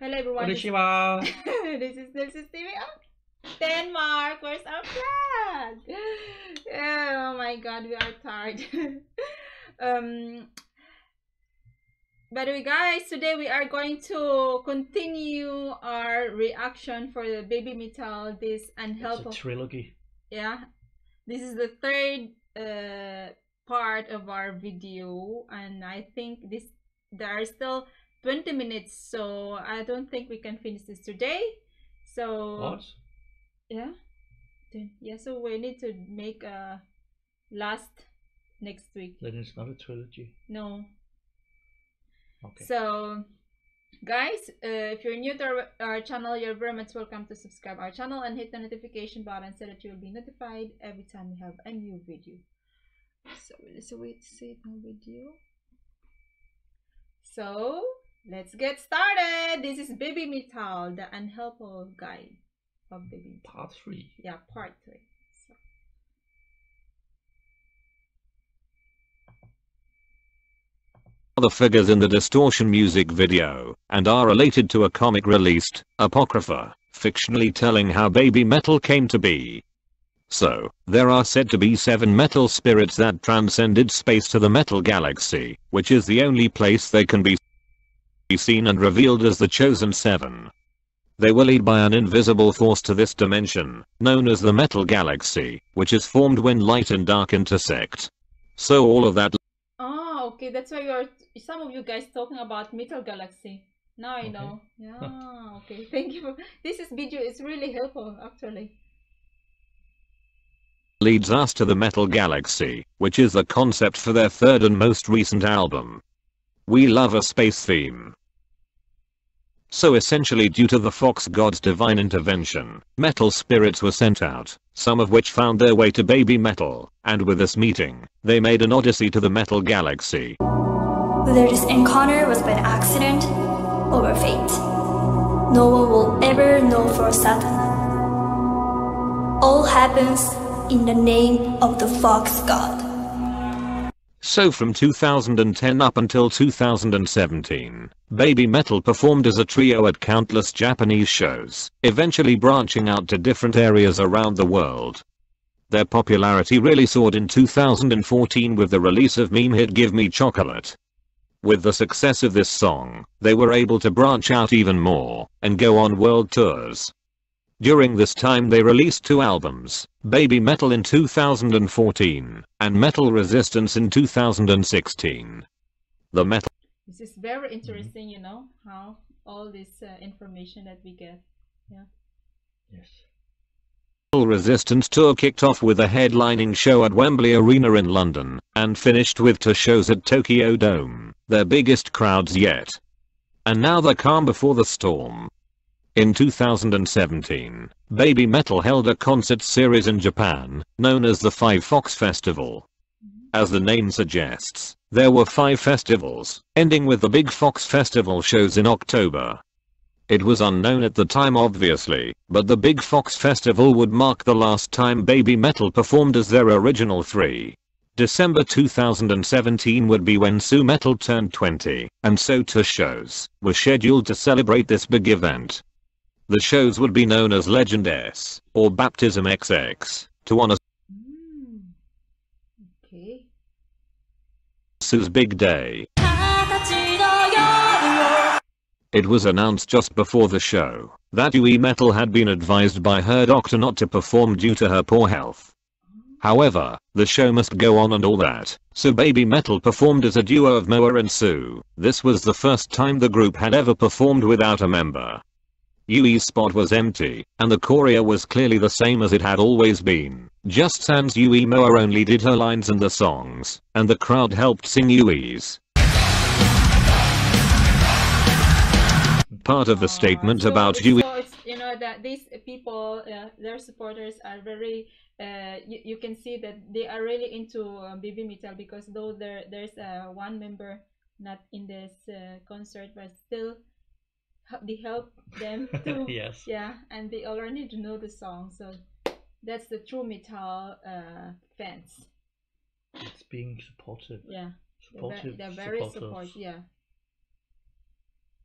Hello everyone. This, Konnichiwa. this is this is TV. Oh, Denmark. Where's our flag? Oh my God, we are tired. um. By the way, guys, today we are going to continue our reaction for the Baby Metal. This It's unhelpful. a trilogy. yeah this is the third uh, part of our video and i think this there are still 20 minutes so i don't think we can finish this today so What? yeah yeah so we need to make a last next week Then it's not a trilogy. no Okay. so, guys, uh, if you're new to our, our channel, you're very much welcome to subscribe our channel and hit the notification button so that you will be notified every time we have a new video. So let's wait to see my video. So let's get started. This is Baby Metal, the unhelpful guide of Baby Metal. Part three. Yeah, part three. So. other figures in the distortion music video, and are related to a comic released, Apocrypha, fictionally telling how baby metal came to be. So, there are said to be seven metal spirits that transcended space to the metal galaxy, which is the only place they can be seen and revealed as the chosen seven. They were led by an invisible force to this dimension, known as the metal galaxy, which is formed when light and dark intersect. So all of that Oh, okay. That's why you're some of you guys talking about Metal Galaxy. Now I Okay. know. Yeah, okay. Thank you. for- This is video is really helpful actually. leads us to the Metal Galaxy, which is the concept for their third and most recent album. We love a space theme. So essentially due to the Fox God's divine intervention, metal spirits were sent out, some of which found their way to baby metal, and with this meeting, they made an odyssey to the Metal Galaxy. Whether this encounter was by accident or by fate, no one will ever know for certain. All happens in the name of the Fox God. So from 2010 up until 2017, Baby Metal performed as a trio at countless Japanese shows, eventually branching out to different areas around the world. Their popularity really soared in 2014 with the release of meme hit Give Me Chocolate. With the success of this song, they were able to branch out even more, and go on world tours. During this time they released two albums, Baby Metal in 2014, and Metal Resistance in 2016. The Metal This is very interesting, you know, how all this uh, information that we get. Yes. Resistance tour kicked off with a headlining show at Wembley Arena in London, and finished with two shows at Tokyo Dome, their biggest crowds yet. And now the calm before the storm. In 2017, Baby Metal held a concert series in Japan, known as the Five Fox Festival. As the name suggests, there were five festivals, ending with the Big Fox Festival shows in October. It was unknown at the time obviously, but the Big Fox Festival would mark the last time Baby Metal performed as their original three. December 2017 would be when Sue Metal turned 20, and so two shows were scheduled to celebrate this big event. The shows would be known as Legend S, or Baptism XX, to honor Mm. Okay. Sue's big day. It was announced just before the show that Yui Metal had been advised by her doctor not to perform due to her poor health. However, the show must go on and all that, so Baby Metal performed as a duo of Moa and Sue. This was the first time the group had ever performed without a member. Yui's spot was empty, and the choreo was clearly the same as it had always been. Just sans Yui Moa only did her lines and the songs, and the crowd helped sing Yui's. Part of the Uh, statement so about Yui So you know that these people, uh, their supporters are very. Uh, you, you can see that they are really into uh, Baby Metal because though there there's uh, one member not in this uh, concert, but still they help them to yes. yeah, and they already to know the song. So that's the true metal uh, fans. It's being supportive. Yeah, they're, ve- Supportive. they're very supportive support. Yeah.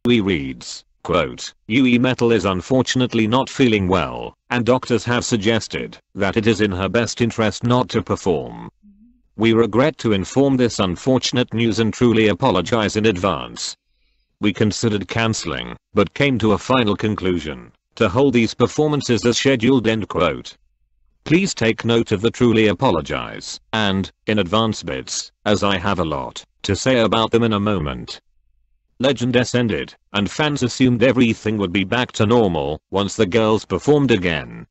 reads, quote, Yui Metal is unfortunately not feeling well, and doctors have suggested that it is in her best interest not to perform. We regret to inform this unfortunate news and truly apologize in advance. We considered cancelling, but came to a final conclusion to hold these performances as scheduled end quote. Please take note of the truly apologize, and, in advance bits, as I have a lot to say about them in a moment. Legend ended, and fans assumed everything would be back to normal once the girls performed again.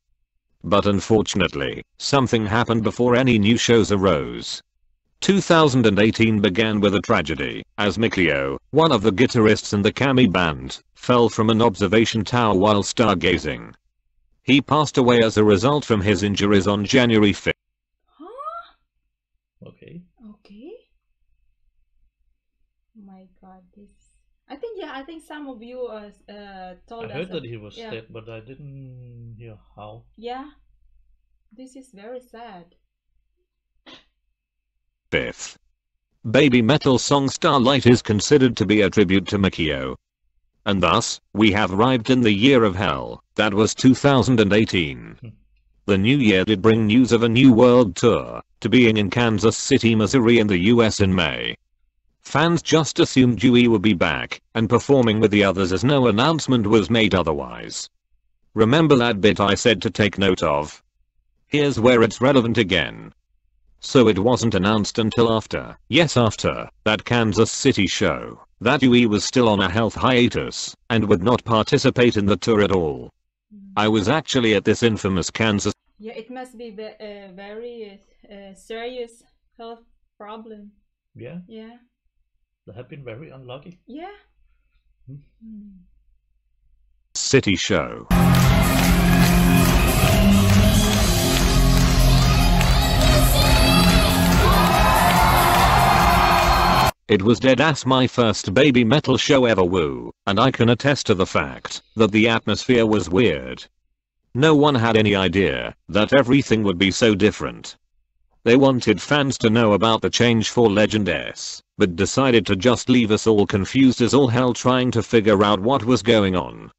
But unfortunately, something happened before any new shows arose. 2018 began with a tragedy, as Mikio, one of the guitarists in the Kami band, fell from an observation tower while stargazing. He passed away as a result from his injuries on January 5th. Huh? Okay. Okay. My God, this. I think yeah. I think some of you uh, s- uh told I us. heard uh, that he was yeah. dead, but I didn't hear how. Yeah. This is very sad. 5th. Baby metal song Starlight is considered to be a tribute to Mikio. And thus, we have arrived in the year of hell, that was 2018. Hmm. The new year did bring news of a new world tour, to being in Kansas City, Missouri in the US in May. Fans just assumed Yui would be back, and performing with the others as no announcement was made otherwise. Remember that bit I said to take note of? Here's where it's relevant again. So it wasn't announced until after, yes after, that Kansas City show, that Yui was still on a health hiatus, and would not participate in the tour at all. I was actually at this infamous Kansas Yeah, it must be ve- a very uh, serious health problem. Yeah, Yeah. they have been very unlucky. Yeah. Hmm. Hmm. City show. It was dead ass my first baby metal show ever woo, and I can attest to the fact that the atmosphere was weird. No one had any idea that everything would be so different. They wanted fans to know about the change for Legend S, but decided to just leave us all confused as all hell trying to figure out what was going on.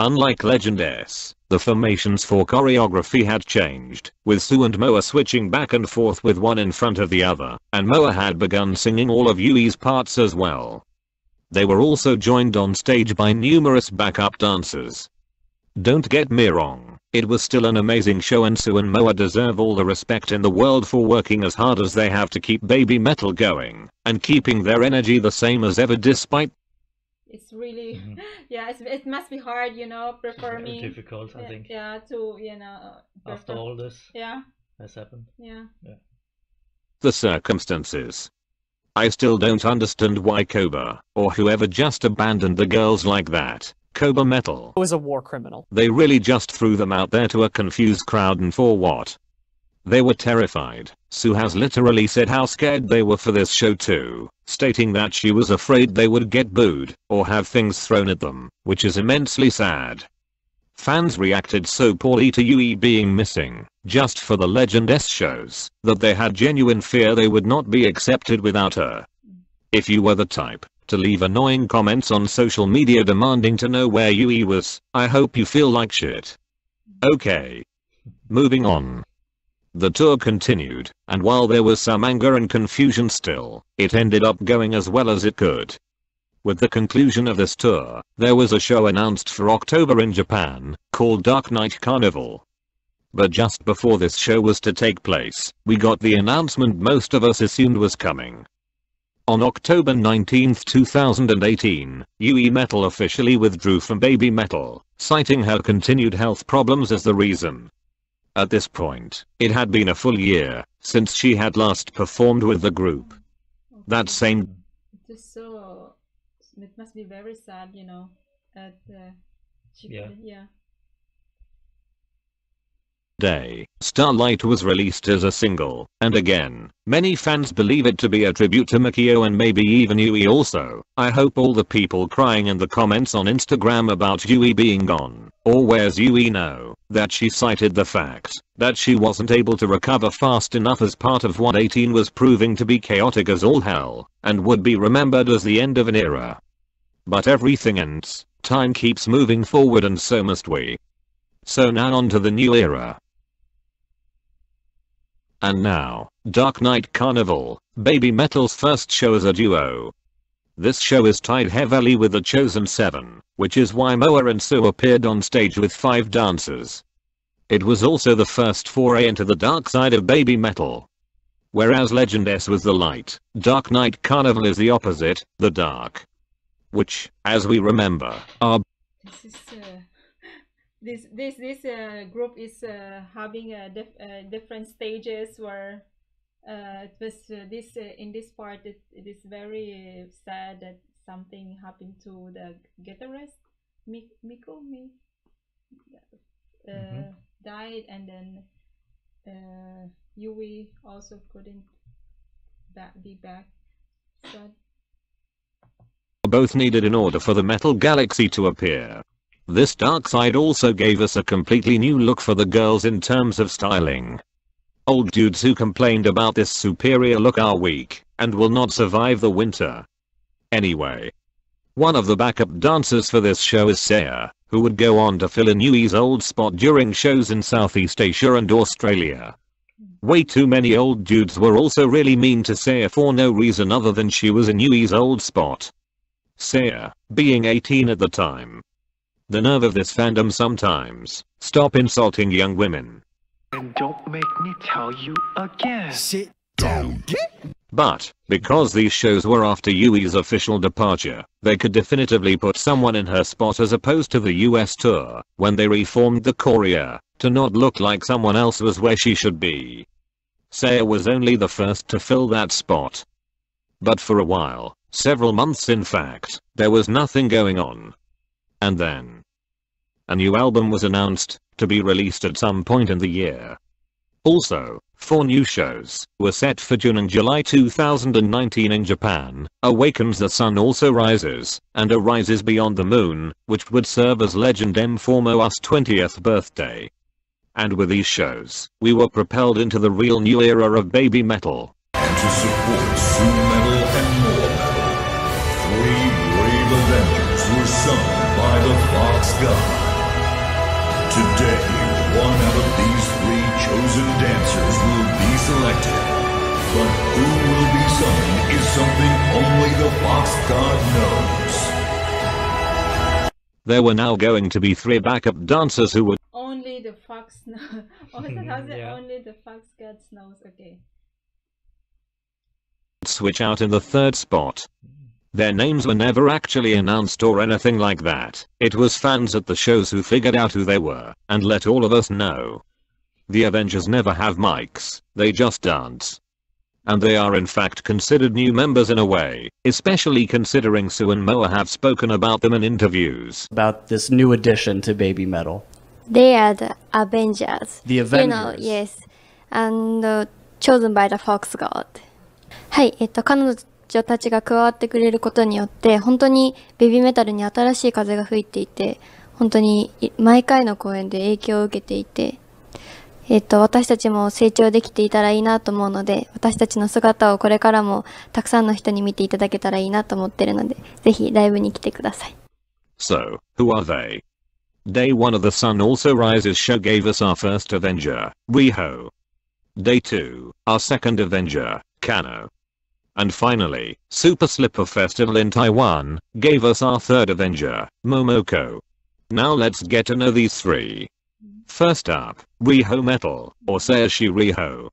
Unlike Legend S, the formations for choreography had changed, with Sue and Moa switching back and forth with one in front of the other, and Moa had begun singing all of Yui's parts as well. They were also joined on stage by numerous backup dancers. Don't get me wrong, it was still an amazing show and Sue and Moa deserve all the respect in the world for working as hard as they have to keep baby metal going, and keeping their energy the same as ever despite It's really, Mhm. yeah, it's, it must be hard, you know, Very performing. difficult, I yeah, think, yeah, to, you know, after all this Yeah, has happened. yeah yeah. the circumstances. I still don't understand why Koba, or whoever just abandoned the girls like that. Koba Metal. was a war criminal. They really just threw them out there to a confused crowd and for what? They were terrified. Sue has literally said how scared they were for this show too, stating that she was afraid they would get booed, or have things thrown at them, which is immensely sad. Fans reacted so poorly to Yui being missing, just for the Legend S shows, that they had genuine fear they would not be accepted without her. If you were the type to leave annoying comments on social media demanding to know where Yui was, I hope you feel like shit. Okay. Moving on. The tour continued, and while there was some anger and confusion still, it ended up going as well as it could. With the conclusion of this tour, there was a show announced for October in Japan, called Dark Night Carnival. But just before this show was to take place, we got the announcement most of us assumed was coming. On October 19, 2018, Yui Metal officially withdrew from Baby Metal, citing her continued health problems as the reason. At this point, it had been a full year since she had last performed with the group. That same It is so. It must be very sad, you know. At uh, she Yeah. couldn't- yeah. Day, Starlight was released as a single, and again, many fans believe it to be a tribute to Mikio and maybe even Yui also. I hope all the people crying in the comments on Instagram about Yui being gone, or where's Yui know, that she cited the fact that she wasn't able to recover fast enough as part of what 18 was proving to be chaotic as all hell, and would be remembered as the end of an era. But everything ends, Time keeps moving forward and so must we. So now on to the new era. And now, Dark Night Carnival, Baby Metal's first show as a duo. This show is tied heavily with The Chosen Seven, which is why Moa and Sue appeared on stage with five dancers. It was also the first foray into the dark side of baby metal. Whereas Legend S was the light, Dark Night Carnival is the opposite, the dark. Which, as we remember, are This is uh, this this this uh, group is uh, having uh, dif- uh, different stages where uh, it was uh, this uh, in this part it, it is very uh, sad that something happened to the guitarist Mi- Miko Mi uh, Mhm. died and then uh, Yui also couldn't ba- be back so both needed in order for the Metal Galaxy to appear. This dark side also gave us a completely new look for the girls in terms of styling. Old dudes who complained about this superior look are weak and will not survive the winter. Anyway. One of the backup dancers for this show is Saya, who would go on to fill in Yui's old spot during shows in Southeast Asia and Australia. Way too many old dudes were also really mean to Saya for no reason other than she was in Yui's old spot. Saya, being 18 at the time. The nerve of this fandom sometimes. Stop insulting young women. And don't make me tell you again. Sit down. But, because these shows were after Yui's official departure, they could definitively put someone in her spot as opposed to the US tour, when they reformed the choreo, to not look like someone else was where she should be. Saya was only the first to fill that spot. But for a while, several months in fact, there was nothing going on. And then, a new album was announced, to be released at some point in the year. Also, four new shows were set for June and July 2019 in Japan. Awakens the Sun also rises, and Arises Beyond the Moon, which would serve as Legend M for Moa's 20th birthday. And with these shows, we were propelled into the real new era of baby metal. and to support Sue Metal and Moa Metal. Three brave Avengers were summoned by the Fox God. Today, one out of these three chosen dancers will be selected. But who will be summoned is something only the Fox God knows. There were now going to be three backup dancers who would only the fox know only, how's it? Yeah. only the fox god knows okay switch out in the third spot. Their names were never actually announced or anything like that. It was fans at the shows who figured out who they were and let all of us know. The Avengers never have mics, they just dance. And they are in fact considered new members in a way, especially considering Sue and Moa have spoken about them in interviews. About this new addition to Baby Metal. They are the Avengers. The You know, Avengers. yes. And uh, chosen by the Fox God. はい、えっと、彼女 たちが加わってくれることによって、本当にベビーメタルに新しい風が吹いていて、本当に毎回の公演で影響を受けていて、えっと、私たちも成長できていたらいいなと思うので、私たちの姿をこれからもたくさんの人に見ていただけたらいいなと思ってるので、ぜひライブに来てください。So, who are they? Day 1 of the Sun Also Rises show gave us our first Avenger, Riho. Day 2, our second Avenger, Kano. And finally, Super Slippa Festival in Taiwan, gave us our third Avenger, Momoko. Now let's get to know these three. First up, Riho Metal, or Sayashi Riho.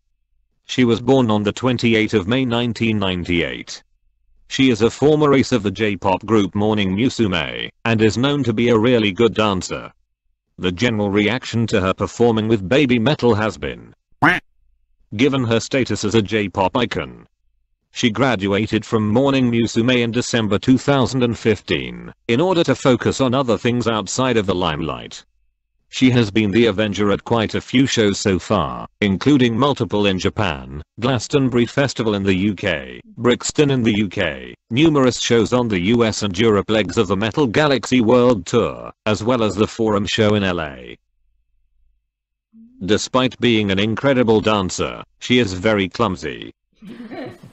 She was born on the 28th of May 1998. She is a former ace of the J-pop group Morning Musume, and is known to be a really good dancer. The general reaction to her performing with Baby Metal has been given her status as a J-pop icon. She graduated from Morning Musume in December 2015, in order to focus on other things outside of the limelight. She has been the Avenger at quite a few shows so far, including multiple in Japan, Glastonbury Festival in the UK, Brixton in the UK, numerous shows on the US and Europe legs of the Metal Galaxy World Tour, as well as the Forum show in LA. Despite being an incredible dancer, she is very clumsy.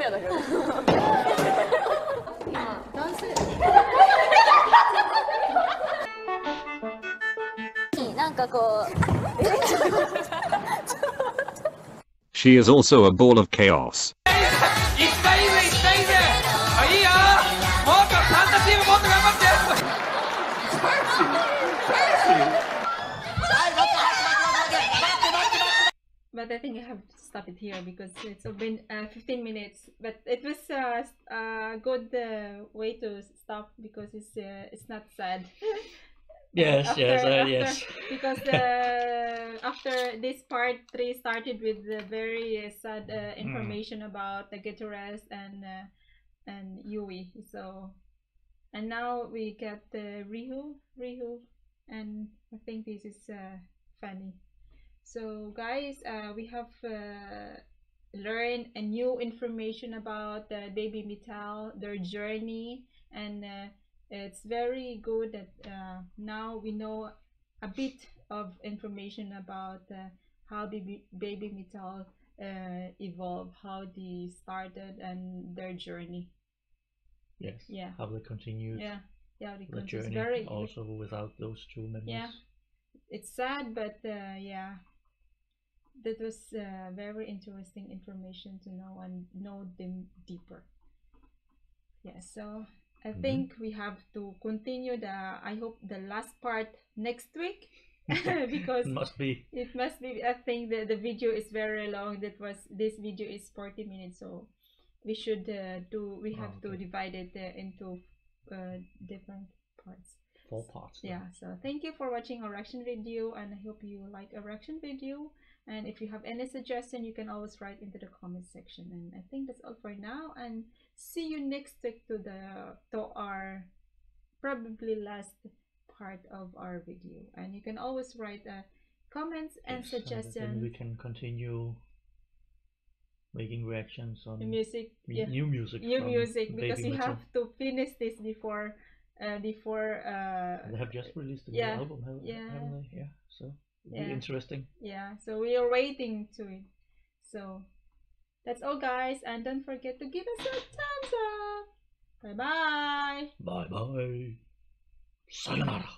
ペアだけど今ダンスなんかこう She is also a ball of chaos. Stop it here because it's been uh, 15 minutes. But it was uh, a good uh, way to stop because it's uh, it's not sad. Yes, yes, uh, yes. Because uh, after this part three started with the very uh, sad uh, information about the Getoras and uh, and Yui. So and now we get uh, Rihu, Rihu, and I think this is uh, funny. So guys, uh, we have uh, learned a new information about uh, Baby Metal, their journey, and uh, it's very good that uh, now we know a bit of information about uh, how Baby Baby Metal uh, evolved, how they started, and their journey. Yes. Yeah. How they continued Yeah, yeah, the journey very also without those two members. yeah it's sad but uh, yeah that was uh, very interesting information to know and know them deeper yeah so i Mhm. think we have to continue the i hope the last part next week because it Must be. it must be i think the, the video is very long that was this video is 40 minutes so we should uh, do we have Oh, to divide it uh, into uh, different parts Four parts. yeah so thank you for watching our reaction video and i hope you like our reaction video and if you have any suggestion you can always write into the comment section and i think that's all for now and see you next week to the to our probably last part of our video and you can always write uh, comments and Yes, then we can continue making reactions on the music mu- yeah new music. new music because we Metal. have to finish this before uh before uh They have just released new yeah, album, haven't, yeah. haven't they? Yeah. So Yeah. interesting. yeah so we are waiting to it so that's all guys and don't forget to give us a thumbs up bye bye Bye bye. Sayonara.